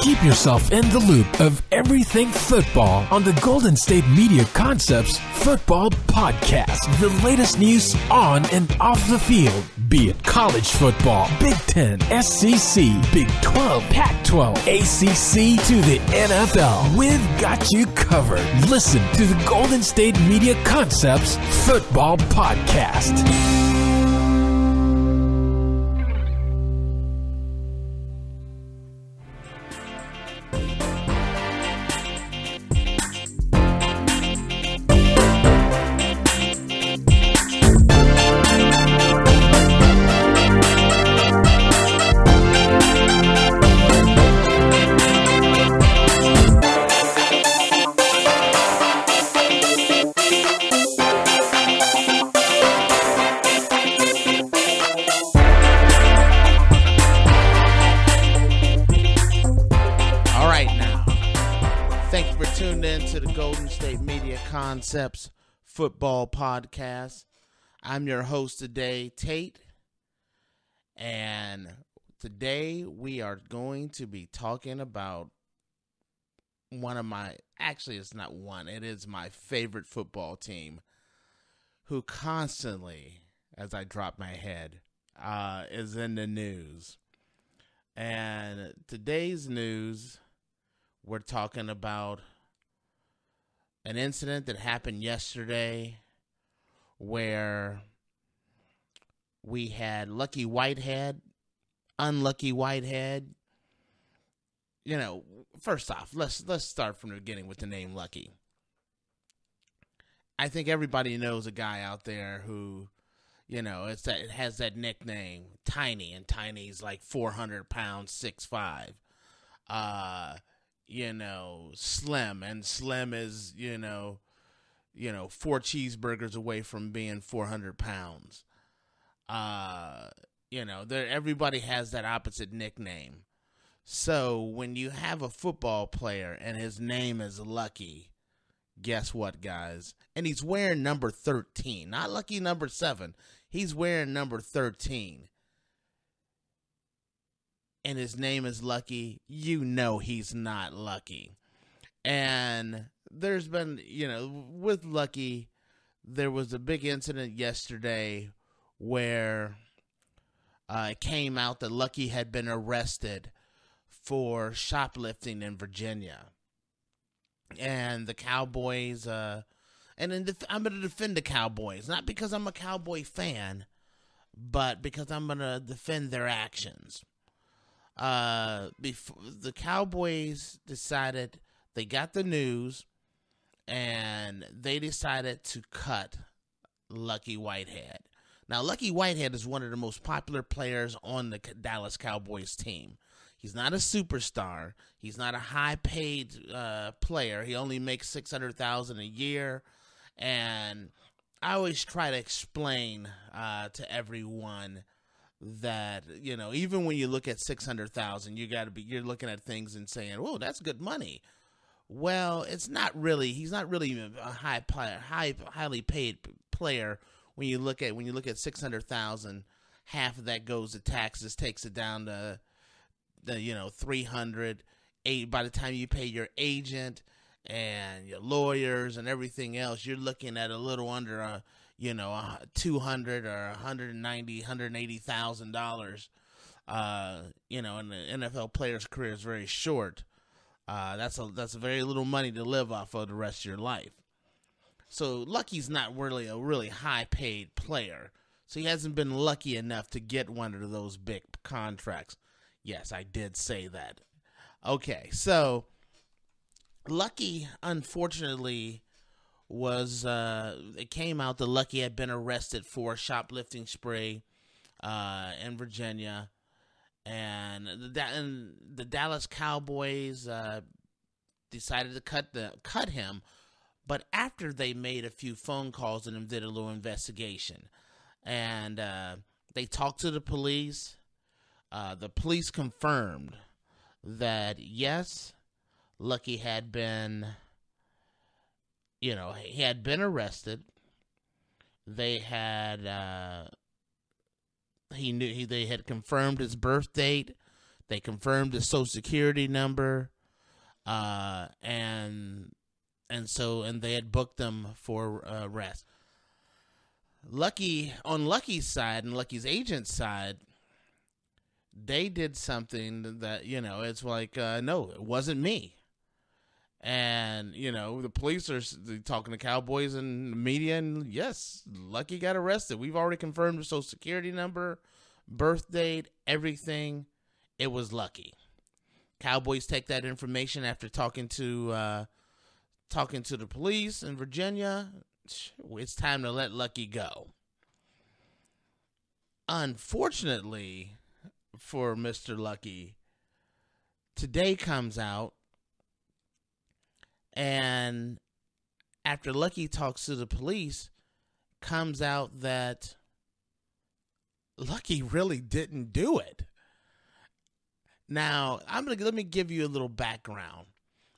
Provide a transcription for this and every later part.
Keep yourself in the loop of everything football on the Golden State Media Concepts Football Podcast. The latest news on and off the field, be it college football, Big Ten, SEC, Big 12, Pac 12, ACC to the NFL. We've got you covered. Listen to the Golden State Media Concepts Football Podcast. Football Podcast. I'm your host today, Tate. And today we are going to be talking about one of my, actually, it's not one, it is my favorite football team who constantly, as I drop my head, uh, is in the news. And today's news we're talking about an incident that happened yesterday where we had Lucky Whitehead, unlucky Whitehead. You know, first off, let's let's start from the beginning with the name Lucky. I think everybody knows a guy out there who, you know, it's that it has that nickname, Tiny, and Tiny's like four hundred pounds, six five. Uh you know, Slim, and Slim is, you know, you know, four cheeseburgers away from being 400 pounds. Uh, you know, there everybody has that opposite nickname. So when you have a football player and his name is Lucky, guess what, guys? And he's wearing number 13, not Lucky number 7. He's wearing number 13 and his name is Lucky, you know he's not lucky. And there's been, you know, with Lucky, there was a big incident yesterday where uh, it came out that Lucky had been arrested for shoplifting in Virginia. And the Cowboys, uh, and in def- I'm going to defend the Cowboys, not because I'm a Cowboy fan, but because I'm going to defend their actions uh before the Cowboys decided they got the news and they decided to cut Lucky Whitehead. Now Lucky Whitehead is one of the most popular players on the Dallas Cowboys team. He's not a superstar. He's not a high-paid uh, player. He only makes six hundred thousand a year, and I always try to explain uh, to everyone that you know even when you look at 600,000 you got to be you're looking at things and saying oh that's good money. Well it's not really he's not really a high player high highly paid player when you look at when you look at 600,000 half of that goes to taxes takes it down to the you know 300 eight by the time you pay your agent and your lawyers and everything else you're looking at a little under a you know, uh, 200 or 190, 180,000 dollars. Uh, you know, and the NFL player's career is very short. Uh, that's a that's very little money to live off of the rest of your life. So Lucky's not really a really high paid player. So he hasn't been lucky enough to get one of those big contracts. Yes, I did say that. Okay, so Lucky, unfortunately, was uh, it came out that Lucky had been arrested for shoplifting spree uh, in Virginia, and the and the Dallas Cowboys uh, decided to cut the cut him, but after they made a few phone calls and did a little investigation, and uh, they talked to the police. Uh, the police confirmed that yes, Lucky had been you know, he had been arrested. They had uh, he knew he they had confirmed his birth date. They confirmed his social security number, uh, and and so and they had booked them for uh, arrest. Lucky on Lucky's side and Lucky's agent's side, they did something that you know it's like uh, no, it wasn't me. And you know the police are talking to Cowboys and media, and yes, Lucky got arrested. We've already confirmed the social security number, birth date, everything. It was Lucky. Cowboys take that information after talking to uh, talking to the police in Virginia. It's time to let Lucky go. Unfortunately for Mr. Lucky, today comes out, and after Lucky talks to the police, comes out that Lucky really didn't do it. Now, I'm gonna let me give you a little background,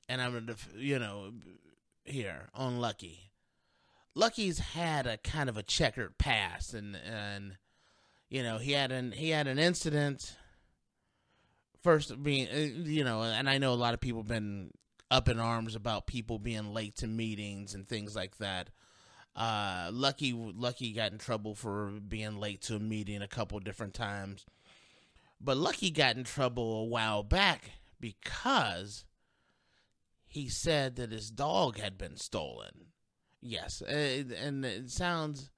and I'm gonna, you know, here on Lucky. Lucky's had a kind of a checkered past, and and you know he had an he had an incident. First, being uh, you know, and I know a lot of people been up in arms about people being late to meetings and things like that. Uh, Lucky Lucky got in trouble for being late to a meeting a couple different times, but Lucky got in trouble a while back because he said that his dog had been stolen. Yes, and it sounds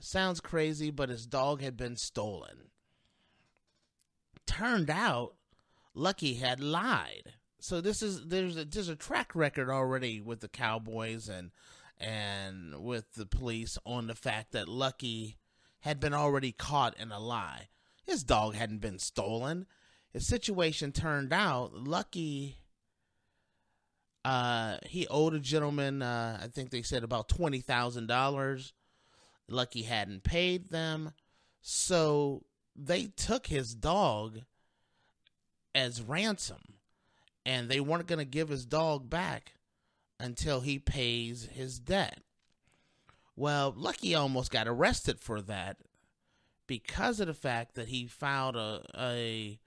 sounds crazy, but his dog had been stolen. Turned out, Lucky had lied. So this is there's a, there's a track record already with the Cowboys and and with the police on the fact that Lucky had been already caught in a lie. His dog hadn't been stolen. His situation turned out Lucky uh, he owed a gentleman, uh, I think they said about twenty thousand dollars. Lucky hadn't paid them, so they took his dog as ransom, and they weren't going to give his dog back until he pays his debt. Well, Lucky almost got arrested for that because of the fact that he filed a a,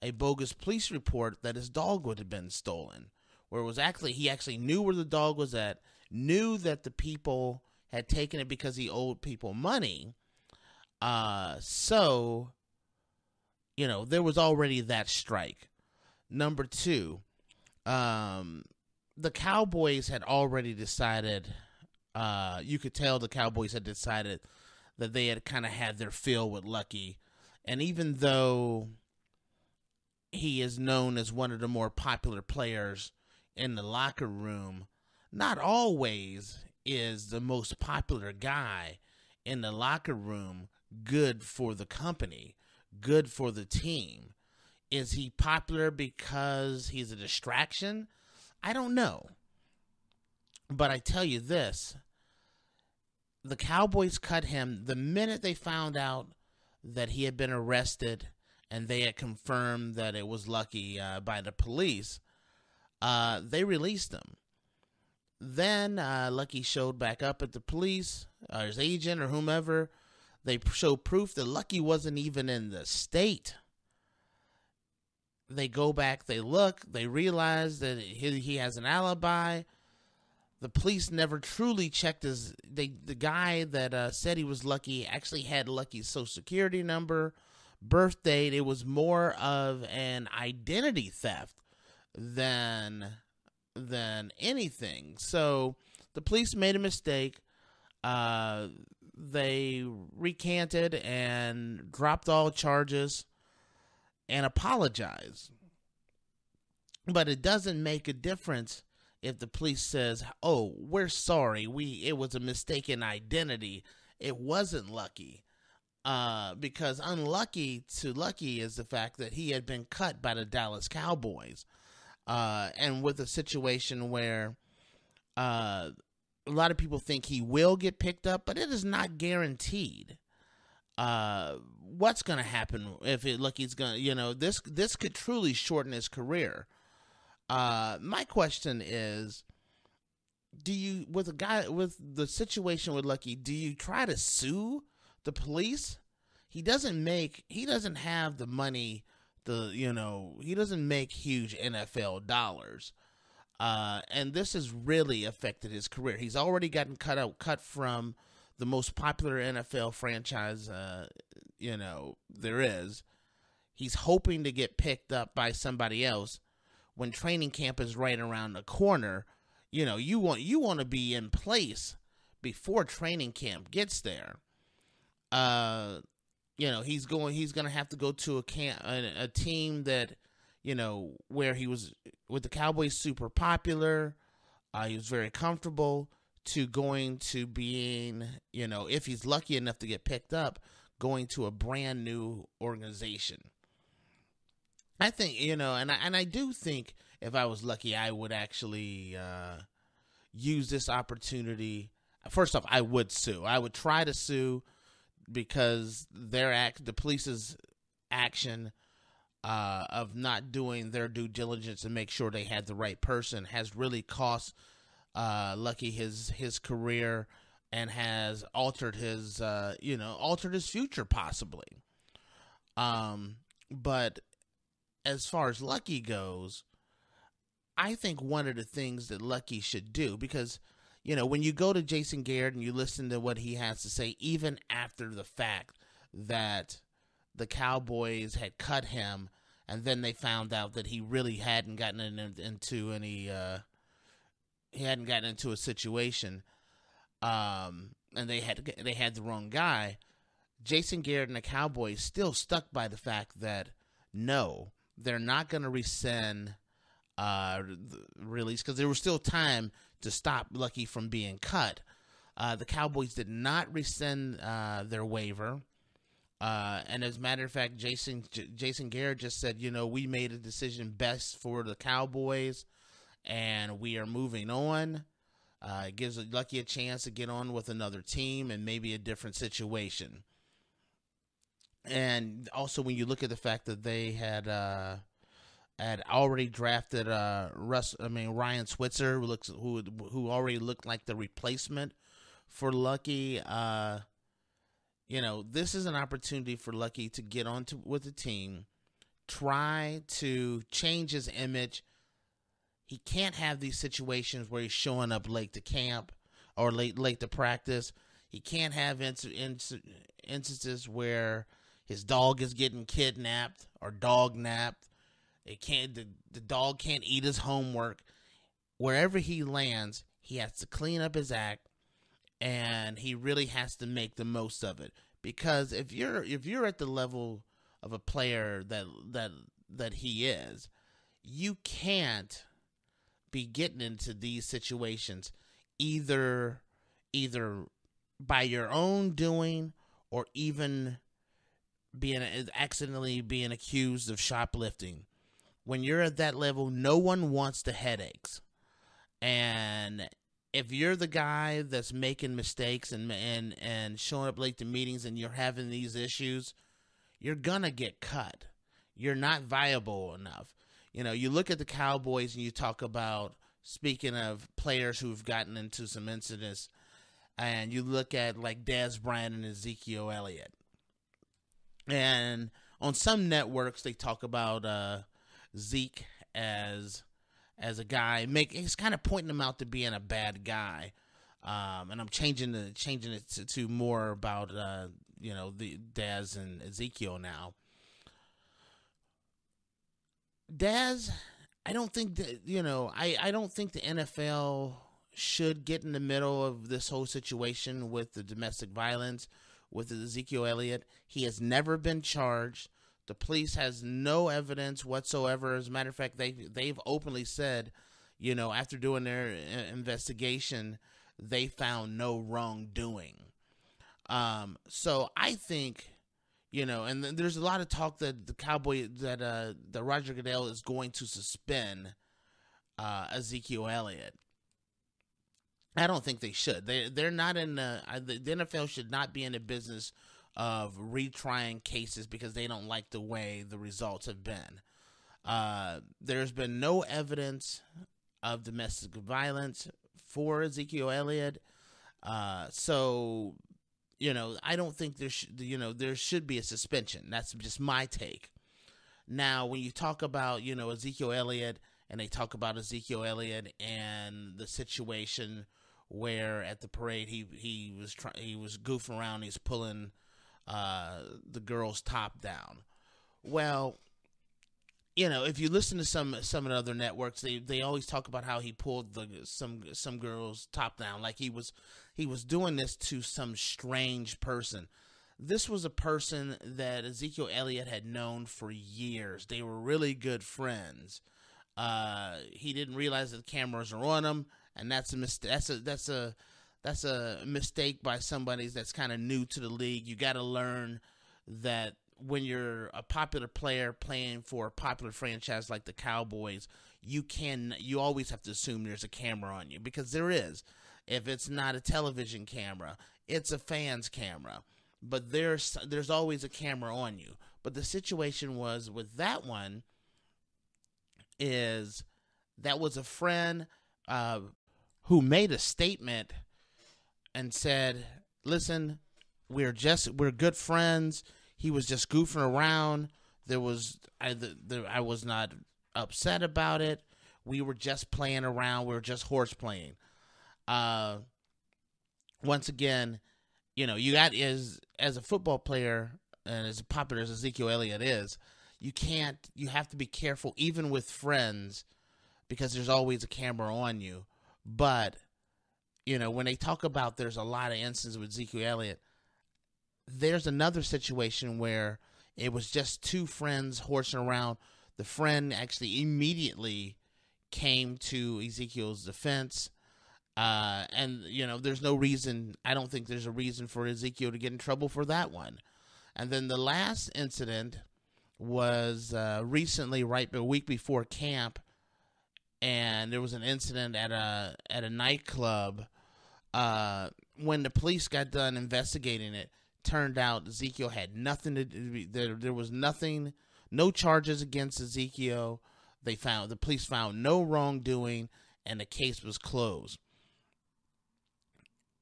a bogus police report that his dog would have been stolen where it was actually he actually knew where the dog was at, knew that the people had taken it because he owed people money. Uh, so you know there was already that strike. Number two, um, the Cowboys had already decided. Uh, you could tell the Cowboys had decided that they had kind of had their fill with Lucky, and even though he is known as one of the more popular players in the locker room not always is the most popular guy in the locker room good for the company, good for the team. Is he popular because he's a distraction? I don't know. But I tell you this the Cowboys cut him the minute they found out that he had been arrested and they had confirmed that it was lucky uh, by the police uh, they released him. Then uh, Lucky showed back up at the police, or his agent, or whomever. They showed proof that Lucky wasn't even in the state. They go back, they look, they realize that he, he has an alibi. The police never truly checked his. They the guy that uh, said he was Lucky actually had Lucky's social security number, birth date. It was more of an identity theft than than anything. So the police made a mistake. Uh, they recanted and dropped all charges and apologize. But it doesn't make a difference if the police says, "Oh, we're sorry. We it was a mistaken identity. It wasn't lucky." Uh, because unlucky to lucky is the fact that he had been cut by the Dallas Cowboys uh, and with a situation where uh, a lot of people think he will get picked up, but it is not guaranteed. Uh, what's going to happen if it look he's going to you know this this could truly shorten his career. Uh, my question is, do you with a guy with the situation with Lucky, do you try to sue the police? He doesn't make he doesn't have the money the you know he doesn't make huge NFL dollars. Uh, and this has really affected his career. He's already gotten cut out, cut from the most popular NFL franchise, uh, you know, there is. He's hoping to get picked up by somebody else when training camp is right around the corner. You know, you want you want to be in place before training camp gets there. Uh, you know, he's going. He's going to have to go to a camp, a, a team that, you know, where he was with the Cowboys, super popular. Uh, he was very comfortable. To going to being, you know, if he's lucky enough to get picked up, going to a brand new organization. I think you know, and I, and I do think if I was lucky, I would actually uh, use this opportunity. First off, I would sue. I would try to sue because their act, the police's action uh, of not doing their due diligence to make sure they had the right person has really cost uh, Lucky his his career and has altered his uh, you know altered his future possibly. Um, but as far as Lucky goes, I think one of the things that Lucky should do because you know, when you go to Jason Garrett and you listen to what he has to say, even after the fact that the Cowboys had cut him, and then they found out that he really hadn't gotten in, into any, uh, he hadn't gotten into a situation, um, and they had they had the wrong guy. Jason Garrett and the Cowboys still stuck by the fact that no, they're not going to rescind uh, release because there was still time to stop Lucky from being cut. Uh, the Cowboys did not rescind uh, their waiver. Uh, and as a matter of fact, Jason J- Jason Garrett just said, you know, we made a decision best for the Cowboys, and we are moving on. Uh, it gives Lucky a chance to get on with another team and maybe a different situation. And also, when you look at the fact that they had uh, had already drafted uh Russ I mean Ryan Switzer who looks who who already looked like the replacement for Lucky uh you know this is an opportunity for Lucky to get on to, with the team try to change his image he can't have these situations where he's showing up late to camp or late late to practice he can't have ins- ins- instances where his dog is getting kidnapped or dog napped it can't the, the dog can't eat his homework. Wherever he lands, he has to clean up his act and he really has to make the most of it. Because if you're if you're at the level of a player that that that he is, you can't be getting into these situations either either by your own doing or even being accidentally being accused of shoplifting when you're at that level, no one wants the headaches. And if you're the guy that's making mistakes and and and showing up late to meetings and you're having these issues, you're gonna get cut. You're not viable enough. You know, you look at the Cowboys and you talk about speaking of players who've gotten into some incidents, and you look at like Dez Bryant and Ezekiel Elliott. And on some networks they talk about uh Zeke as as a guy. Make he's kind of pointing him out to being a bad guy. Um, and I'm changing the changing it to, to more about uh, you know the Dez and Ezekiel now. Dez, I don't think that you know I I don't think the NFL should get in the middle of this whole situation with the domestic violence with Ezekiel Elliott. He has never been charged. The police has no evidence whatsoever. As a matter of fact, they they've openly said, you know, after doing their uh, investigation, they found no wrongdoing. Um, so I think, you know, and there's a lot of talk that the Cowboy that uh that Roger Goodell is going to suspend uh Ezekiel Elliott. I don't think they should. They they're not in the the NFL should not be in the business of retrying cases because they don't like the way the results have been. Uh, there's been no evidence of domestic violence for Ezekiel Elliott. Uh, so, you know, I don't think there should, you know, there should be a suspension. That's just my take. Now, when you talk about, you know, Ezekiel Elliott and they talk about Ezekiel Elliott and the situation where at the parade he he was trying he was goofing around, he's pulling uh, the girl's top down. Well, you know, if you listen to some some of the other networks, they they always talk about how he pulled the some some girl's top down, like he was he was doing this to some strange person. This was a person that Ezekiel Elliott had known for years. They were really good friends. Uh, he didn't realize that the cameras are on him, and that's a mistake. That's a that's a that's a mistake by somebody that's kind of new to the league. You got to learn that when you're a popular player playing for a popular franchise like the Cowboys, you can you always have to assume there's a camera on you because there is. If it's not a television camera, it's a fan's camera. But there's there's always a camera on you. But the situation was with that one is that was a friend uh, who made a statement and said, "Listen, we're just we're good friends. He was just goofing around. There was I the, I was not upset about it. We were just playing around. We were just horse playing." Uh, once again, you know, you got as as a football player and as popular as Ezekiel Elliott is, you can't you have to be careful even with friends because there's always a camera on you. But you know, when they talk about there's a lot of instances with Ezekiel Elliott, there's another situation where it was just two friends horsing around. The friend actually immediately came to Ezekiel's defense. Uh, and, you know, there's no reason, I don't think there's a reason for Ezekiel to get in trouble for that one. And then the last incident was uh, recently, right a week before camp, and there was an incident at a at a nightclub uh, when the police got done investigating it, turned out Ezekiel had nothing to do. There, there was nothing, no charges against Ezekiel. They found the police found no wrongdoing, and the case was closed.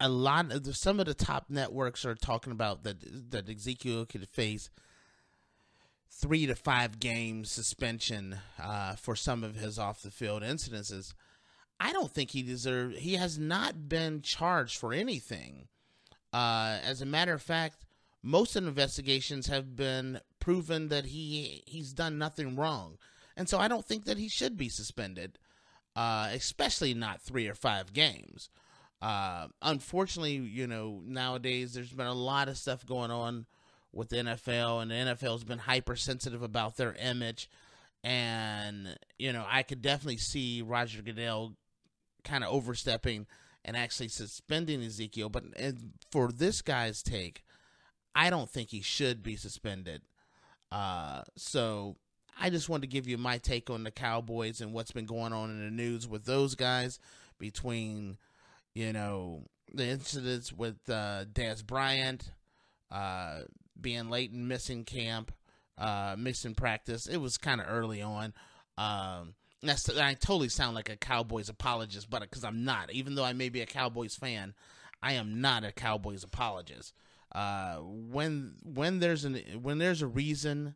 A lot of the, some of the top networks are talking about that that Ezekiel could face three to five game suspension uh, for some of his off the field incidences. I don't think he deserves. He has not been charged for anything. Uh, as a matter of fact, most investigations have been proven that he he's done nothing wrong, and so I don't think that he should be suspended, uh, especially not three or five games. Uh, unfortunately, you know nowadays there's been a lot of stuff going on with the NFL, and the NFL's been hypersensitive about their image. And you know, I could definitely see Roger Goodell kind of overstepping and actually suspending Ezekiel. But for this guy's take, I don't think he should be suspended. Uh, so I just wanted to give you my take on the Cowboys and what's been going on in the news with those guys between, you know, the incidents with uh, Dez Bryant uh, being late and missing camp, uh, missing practice. It was kind of early on. Um, that's I totally sound like a Cowboys apologist, but because I'm not, even though I may be a Cowboys fan, I am not a Cowboys apologist. Uh, when when there's an when there's a reason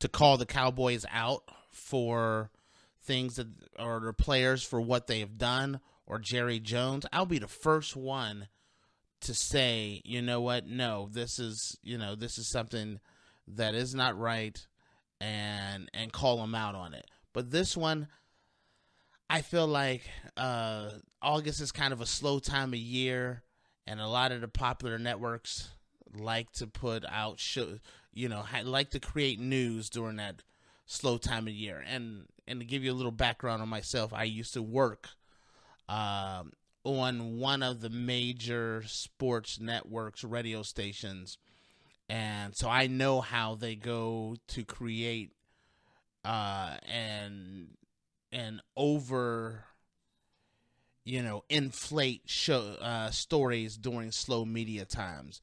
to call the Cowboys out for things that or the players for what they have done or Jerry Jones, I'll be the first one to say, you know what? No, this is you know this is something that is not right, and and call them out on it. But this one, I feel like uh, August is kind of a slow time of year, and a lot of the popular networks like to put out show, you know, like to create news during that slow time of year. And and to give you a little background on myself, I used to work um, on one of the major sports networks radio stations, and so I know how they go to create uh, and and over you know inflate show uh, stories during slow media times.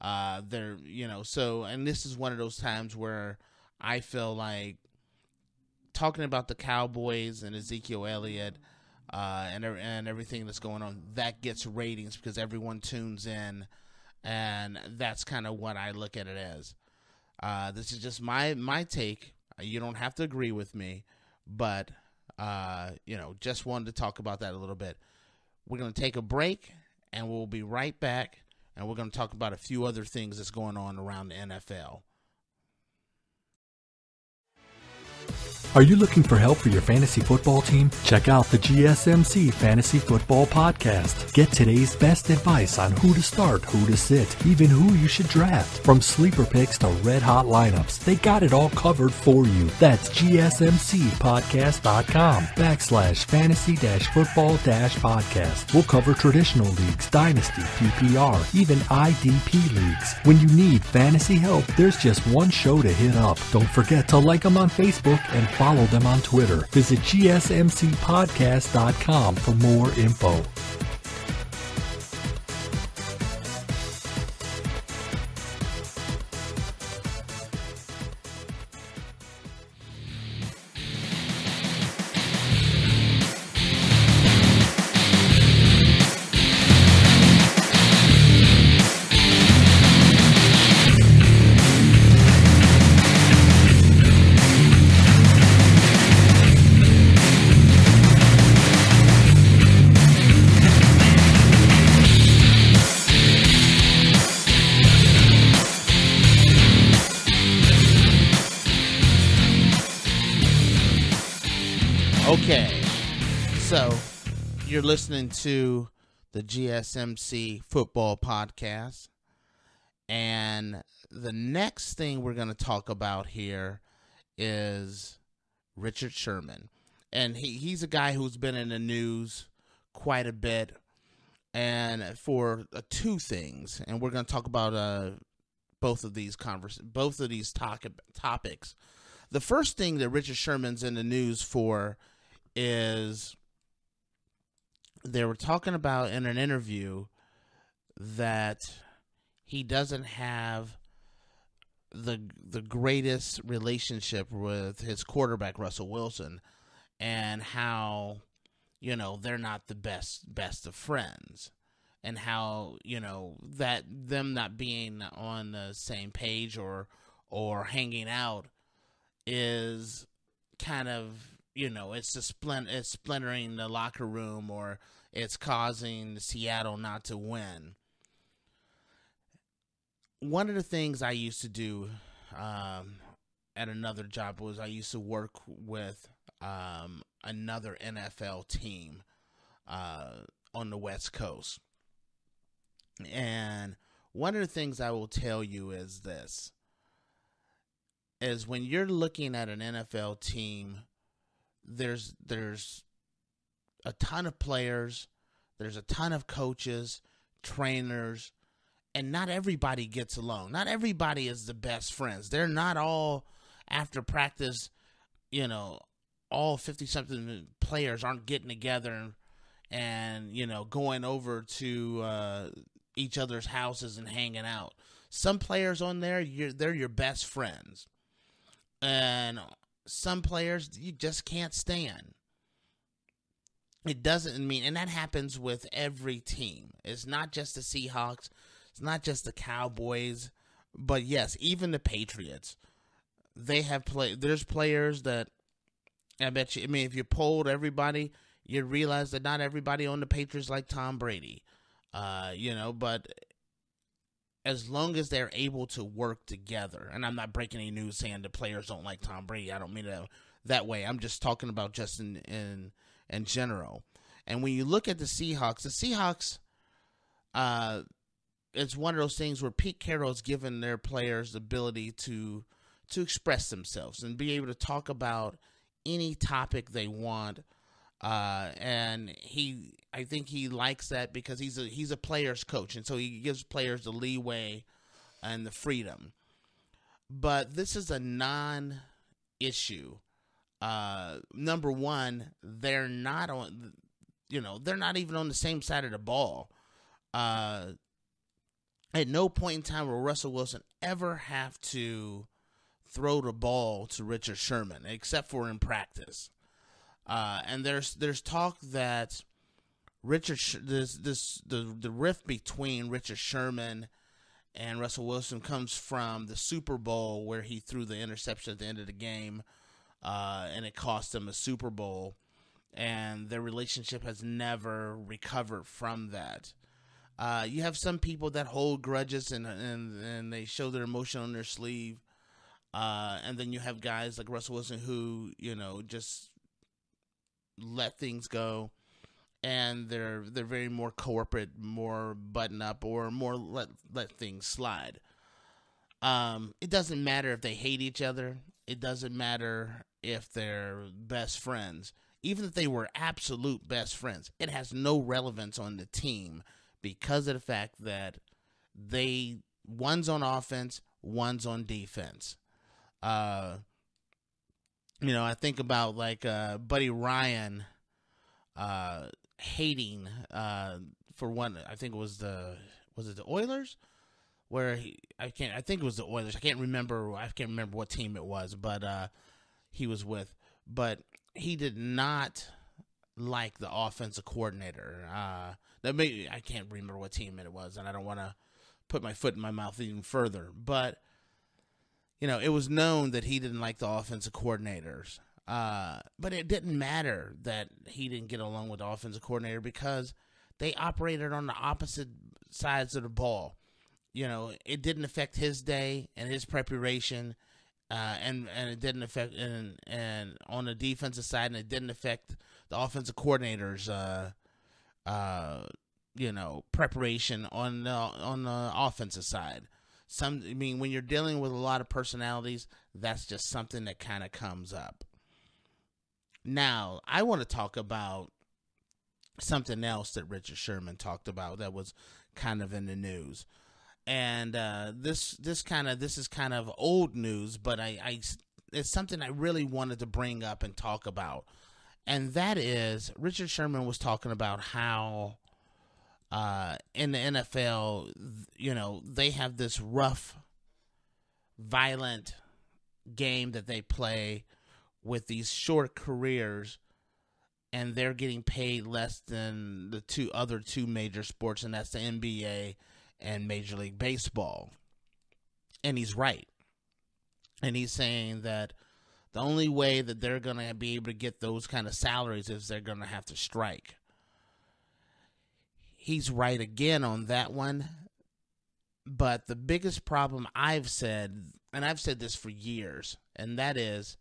Uh they're you know so and this is one of those times where i feel like talking about the cowboys and ezekiel elliott uh and and everything that's going on that gets ratings because everyone tunes in and that's kind of what i look at it as. Uh this is just my my take You don't have to agree with me, but uh, you know, just wanted to talk about that a little bit. We're going to take a break, and we'll be right back, and we're going to talk about a few other things that's going on around the NFL. Are you looking for help for your fantasy football team? Check out the GSMC Fantasy Football Podcast. Get today's best advice on who to start, who to sit, even who you should draft. From sleeper picks to red hot lineups, they got it all covered for you. That's GSMCpodcast.com backslash fantasy dash football dash podcast. We'll cover traditional leagues, dynasty, PPR, even IDP leagues. When you need fantasy help, there's just one show to hit up. Don't forget to like them on Facebook and follow them on Twitter. Visit gsmcpodcast.com for more info. So you're listening to the GSMC Football Podcast, and the next thing we're going to talk about here is Richard Sherman, and he, he's a guy who's been in the news quite a bit, and for uh, two things, and we're going to talk about uh, both of these convers both of these to- topics. The first thing that Richard Sherman's in the news for is they were talking about in an interview that he doesn't have the the greatest relationship with his quarterback Russell Wilson and how you know they're not the best best of friends and how you know that them not being on the same page or or hanging out is kind of you know, it's a splint, it's splintering the locker room, or it's causing Seattle not to win. One of the things I used to do um, at another job was I used to work with um, another NFL team uh, on the West Coast. And one of the things I will tell you is this is when you're looking at an NFL team there's there's a ton of players, there's a ton of coaches, trainers, and not everybody gets along. Not everybody is the best friends. They're not all after practice, you know, all 50 something players aren't getting together and, you know, going over to uh, each other's houses and hanging out. Some players on there, you're, they're your best friends. And some players you just can't stand. It doesn't mean, and that happens with every team. It's not just the Seahawks, it's not just the Cowboys, but yes, even the Patriots. They have play. There's players that I bet you. I mean, if you polled everybody, you'd realize that not everybody on the Patriots like Tom Brady. Uh, you know, but as long as they're able to work together. And I'm not breaking any news saying the players don't like Tom Brady. I don't mean it that way. I'm just talking about just in in, in general. And when you look at the Seahawks, the Seahawks, uh, it's one of those things where Pete Carroll's given their players the ability to to express themselves and be able to talk about any topic they want. Uh, and he I think he likes that because he's a he's a player's coach, and so he gives players the leeway and the freedom. But this is a non-issue. Uh, number one, they're not on. You know, they're not even on the same side of the ball. Uh, at no point in time will Russell Wilson ever have to throw the ball to Richard Sherman, except for in practice. Uh, and there's there's talk that Richard, this this the the rift between Richard Sherman and Russell Wilson comes from the Super Bowl where he threw the interception at the end of the game, uh, and it cost him a Super Bowl. And their relationship has never recovered from that. Uh, you have some people that hold grudges and and and they show their emotion on their sleeve. Uh, and then you have guys like Russell Wilson who you know just let things go, and they're they're very more corporate, more button up, or more let let things slide. Um, it doesn't matter if they hate each other. It doesn't matter if they're best friends. Even if they were absolute best friends, it has no relevance on the team because of the fact that they one's on offense, one's on defense. Uh, you know, I think about like uh, Buddy Ryan uh, hating uh, for one. I think it was the was it the Oilers where he I can't I think it was the Oilers. I can't remember I can't remember what team it was, but uh, he was with. But he did not like the offensive coordinator. Uh, that may I can't remember what team it was, and I don't want to put my foot in my mouth even further. But you know, it was known that he didn't like the offensive coordinators. Uh, but it didn't matter that he didn't get along with the offensive coordinator because they operated on the opposite sides of the ball. You know, it didn't affect his day and his preparation, uh, and and it didn't affect and and on the defensive side, and it didn't affect the offensive coordinators. Uh, uh, you know, preparation on the on the offensive side. Some, I mean, when you're dealing with a lot of personalities, that's just something that kind of comes up. Now, I want to talk about something else that Richard Sherman talked about that was kind of in the news. And uh, this this kind of this is kind of old news, but I, I it's something I really wanted to bring up and talk about. And that is Richard Sherman was talking about how uh, in the NFL, you know, they have this rough, violent game that they play with these short careers and they're getting paid less than the two other two major sports and that's the NBA and Major League Baseball. And he's right. And he's saying that the only way that they're going to be able to get those kind of salaries is they're going to have to strike. He's right again on that one. But the biggest problem I've said, and I've said this for years, and that is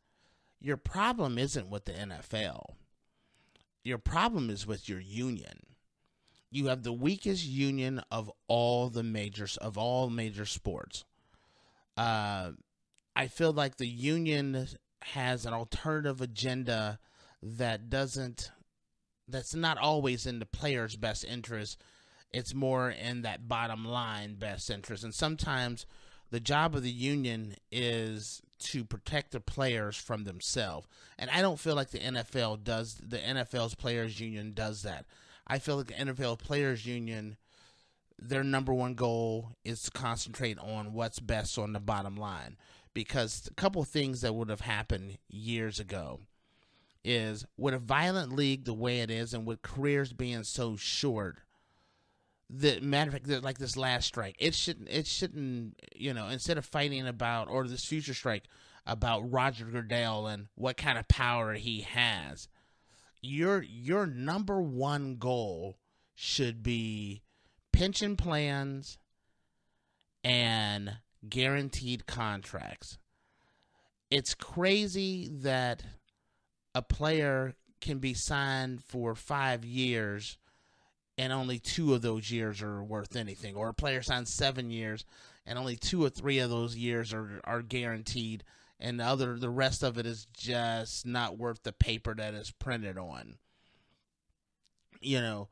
your problem isn't with the NFL. Your problem is with your union. You have the weakest union of all the majors of all major sports. Uh, I feel like the union has an alternative agenda that doesn't that's not always in the player's best interest. It's more in that bottom line best interest. And sometimes the job of the union is to protect the players from themselves. And I don't feel like the NFL does the NFL's players union does that. I feel like the NFL players union their number one goal is to concentrate on what's best on the bottom line because a couple things that would have happened years ago is with a violent league the way it is and with careers being so short the matter of fact like this last strike it shouldn't it shouldn't you know instead of fighting about or this future strike about Roger Goodell and what kind of power he has your your number one goal should be pension plans and guaranteed contracts. It's crazy that a player can be signed for five years and only two of those years are worth anything, or a player signs seven years and only two or three of those years are, are guaranteed, and the other the rest of it is just not worth the paper that is printed on. You know,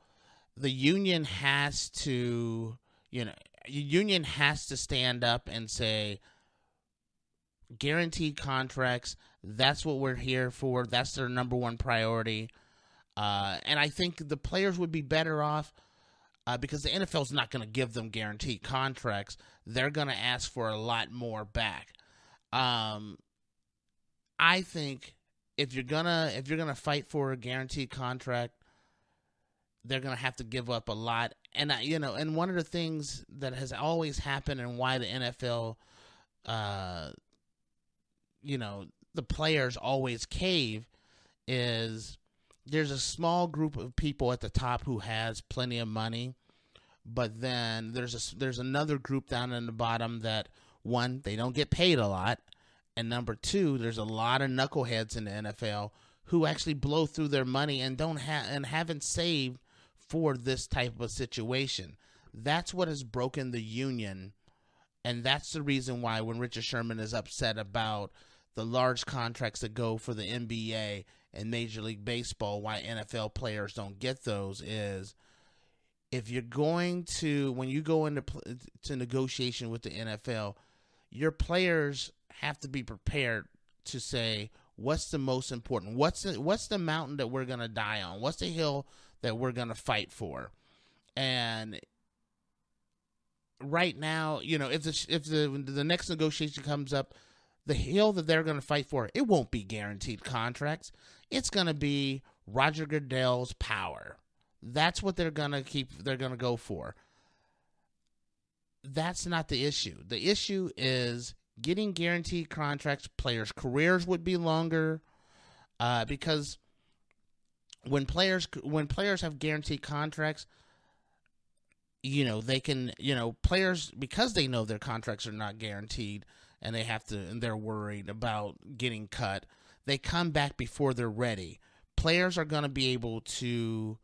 the union has to, you know, union has to stand up and say guaranteed contracts that's what we're here for. That's their number one priority. Uh, and i think the players would be better off uh, because the nfl's not going to give them guaranteed contracts. They're going to ask for a lot more back. Um, i think if you're gonna if you're gonna fight for a guaranteed contract they're going to have to give up a lot. And I, you know, and one of the things that has always happened and why the NFL, uh, you know, the players always cave is there's a small group of people at the top who has plenty of money, but then there's a there's another group down in the bottom that one they don't get paid a lot, and number two there's a lot of knuckleheads in the NFL who actually blow through their money and don't have and haven't saved for this type of situation. That's what has broken the union, and that's the reason why when Richard Sherman is upset about the large contracts that go for the NBA and Major League Baseball, why NFL players don't get those is if you're going to when you go into to negotiation with the NFL, your players have to be prepared to say what's the most important, what's the, what's the mountain that we're gonna die on, what's the hill that we're gonna fight for, and right now, you know, if the if the the next negotiation comes up, the hill that they're going to fight for, it won't be guaranteed contracts. It's going to be Roger Goodell's power. That's what they're going to keep they're going to go for. That's not the issue. The issue is getting guaranteed contracts. Players' careers would be longer uh, because when players when players have guaranteed contracts, you know they can you know players because they know their contracts are not guaranteed and they have to and they're worried about getting cut they come back before they're ready. Players are going to be able to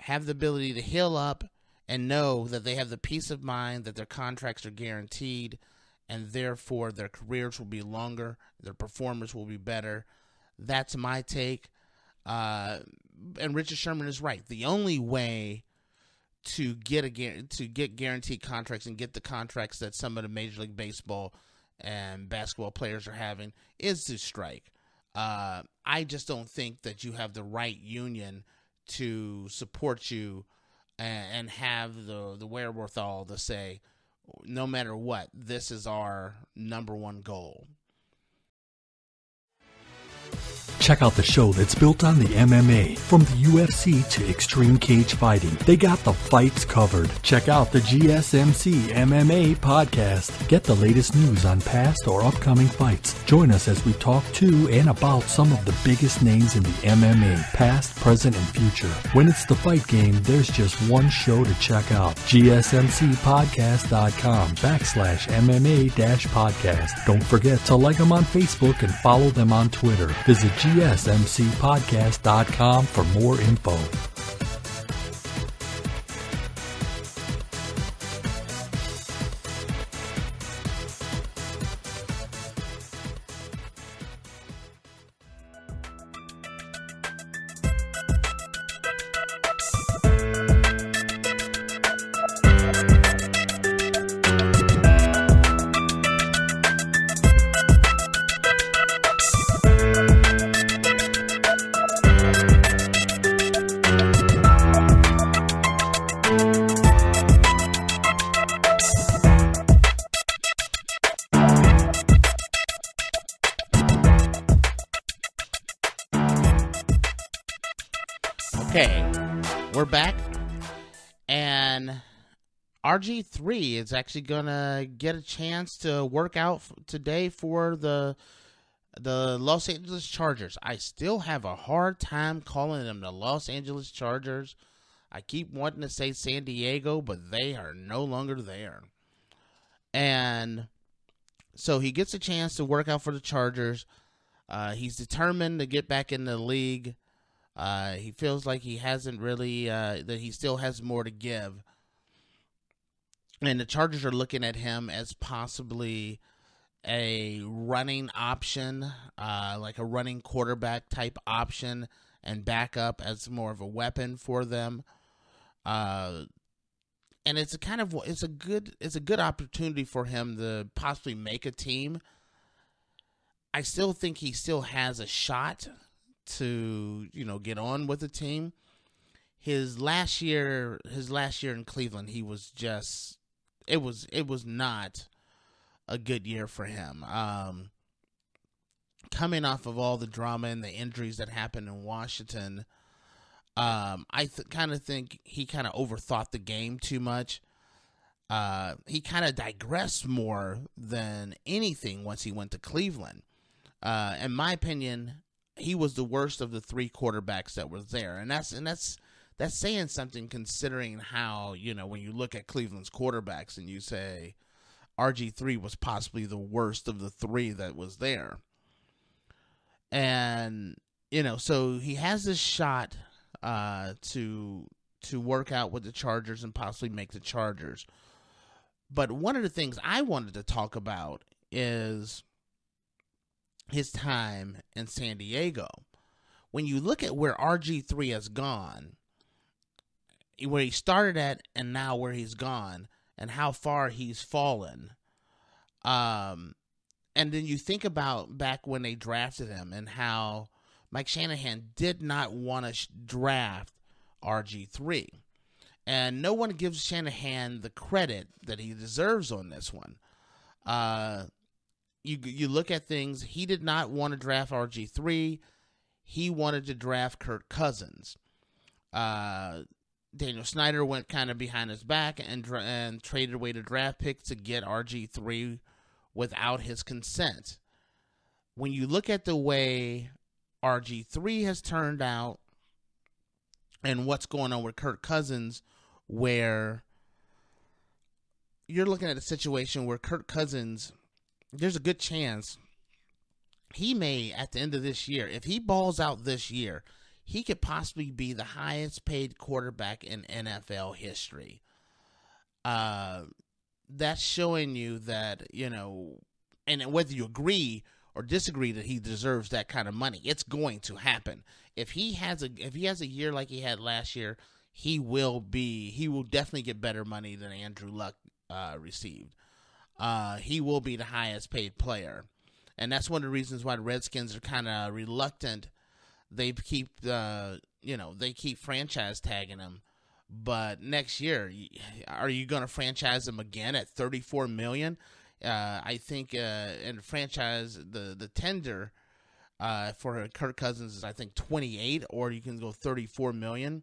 have the ability to heal up and know that they have the peace of mind that their contracts are guaranteed and therefore their careers will be longer their performance will be better. That's my take. Uh, and richard sherman is right. The only way to get a to get guaranteed contracts and get the contracts that some of the major league baseball and basketball players are having is to strike. Uh, I just don't think that you have the right union to support you and, and have the the wherewithal to say, no matter what, this is our number one goal. Check out the show that's built on the MMA. From the UFC to extreme cage fighting, they got the fights covered. Check out the GSMC MMA podcast. Get the latest news on past or upcoming fights. Join us as we talk to and about some of the biggest names in the MMA, past, present, and future. When it's the fight game, there's just one show to check out. GSMCpodcast.com backslash MMA dash podcast. Don't forget to like them on Facebook and follow them on Twitter. Visit gsmcpodcast.com for more info. RG3 is actually to get a chance to work out today for the the Los Angeles Chargers. I still have a hard time calling them the Los Angeles Chargers. I keep wanting to say San Diego, but they are no longer there. And so he gets a chance to work out for the Chargers. Uh, he's determined to get back in the league. Uh, he feels like he hasn't really, uh, that he still has more to give and the Chargers are looking at him as possibly a running option, uh, like a running quarterback type option, and backup as more of a weapon for them. Uh, and it's a kind of it's a good it's a good opportunity for him to possibly make a team. I still think he still has a shot to you know get on with the team. His last year, his last year in Cleveland, he was just it was it was not a good year for him. Um, coming off of all the drama and the injuries that happened in Washington, Um, I th- kind of think he kind of overthought the game too much. Uh, he kind of digressed more than anything once he went to Cleveland. Uh, in my opinion, he was the worst of the three quarterbacks that were there, and that's and that's that's saying something considering how you know when you look at Cleveland's quarterbacks and you say RG three was possibly the worst of the three that was there, and you know so he has this shot uh, to to work out with the Chargers and possibly make the Chargers. But one of the things I wanted to talk about is his time in San Diego. When you look at where RG3 has gone, where he started at and now where he's gone and how far he's fallen, um, and then you think about back when they drafted him and how Mike Shanahan did not want to sh- draft RG3. And no one gives Shanahan the credit that he deserves on this one. Uh, you you look at things. He did not want to draft RG three. He wanted to draft Kirk Cousins. Uh, Daniel Snyder went kind of behind his back and and traded away the draft pick to get RG three without his consent. When you look at the way RG three has turned out and what's going on with Kirk Cousins, where you're looking at a situation where Kirk Cousins there's a good chance he may at the end of this year, if he balls out this year, he could possibly be the highest paid quarterback in NFL history. Uh, that's showing you that you know, and whether you agree or disagree that he deserves that kind of money, it's going to happen. If he has a if he has a year like he had last year, he will be he will definitely get better money than Andrew Luck uh, received uh, he will be the highest paid player. And that's one of the reasons why the Redskins are kind of reluctant. They keep, uh, you know, they keep franchise tagging him. But next year, are you going to franchise him again at 34 million? Uh, I think uh, in franchise the the tender uh, for Kirk Cousins is I think 28, or you can go 34 million.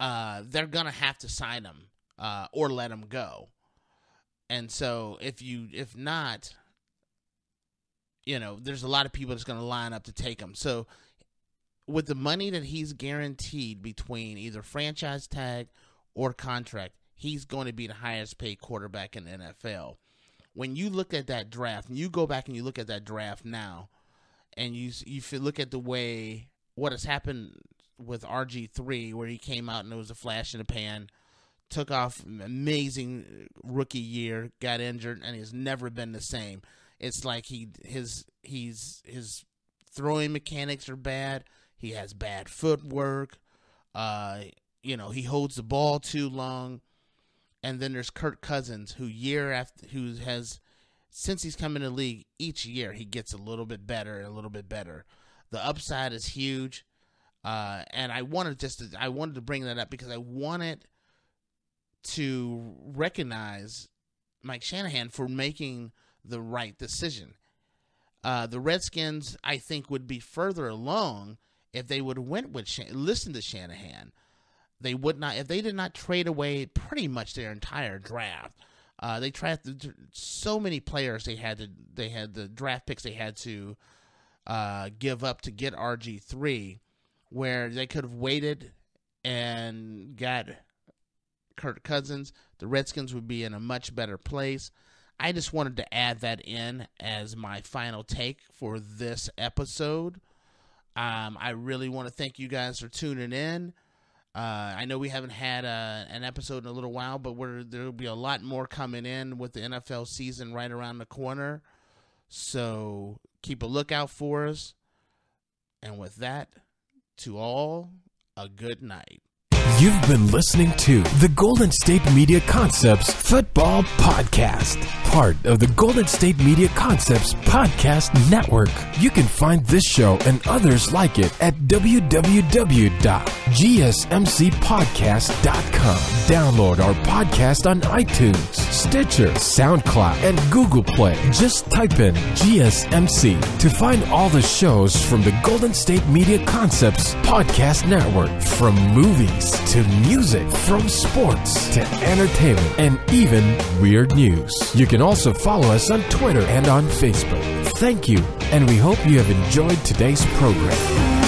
Uh, they're gonna have to sign him uh, or let him go. And so if you if not, you know, there's a lot of people that's going to line up to take him. So with the money that he's guaranteed between either franchise tag or contract, he's going to be the highest paid quarterback in the NFL. When you look at that draft, and you go back and you look at that draft now, and you you look at the way what has happened with RG three, where he came out and it was a flash in the pan took off amazing rookie year, got injured, and he's never been the same. It's like he his he's his throwing mechanics are bad. He has bad footwork. Uh, you know, he holds the ball too long. And then there's Kirk Cousins, who year after who has since he's come in the league, each year he gets a little bit better and a little bit better. The upside is huge. Uh, and I wanted just to, I wanted to bring that up because I wanted to recognize Mike Shanahan for making the right decision. Uh, the Redskins, I think, would be further along if they would have went with Shan- listen to Shanahan. They would not if they did not trade away pretty much their entire draft. Uh, they drafted so many players. They had to they had the draft picks they had to uh, give up to get RG three, where they could have waited and got Kirk Cousins, the Redskins would be in a much better place. I just wanted to add that in as my final take for this episode. Um, I really want to thank you guys for tuning in. Uh, I know we haven't had a, uh, an episode in a little while, but there'll be a lot more coming in with the NFL season right around the corner. So keep a lookout for us. And with that, to all, a good night. You've been listening to the Golden State Media Concepts Football Podcast, part of the Golden State Media Concepts Podcast Network. You can find this show and others like it at www.gsmc.com. gsmcpodcast.com. Download our podcast on iTunes, Stitcher, SoundCloud, and Google Play. Just type in GSMC to find all the shows from the Golden State Media Concepts Podcast Network. From movies to music, from sports to entertainment, and even weird news. You can also follow us on Twitter and on Facebook. Thank you, and we hope you have enjoyed today's program.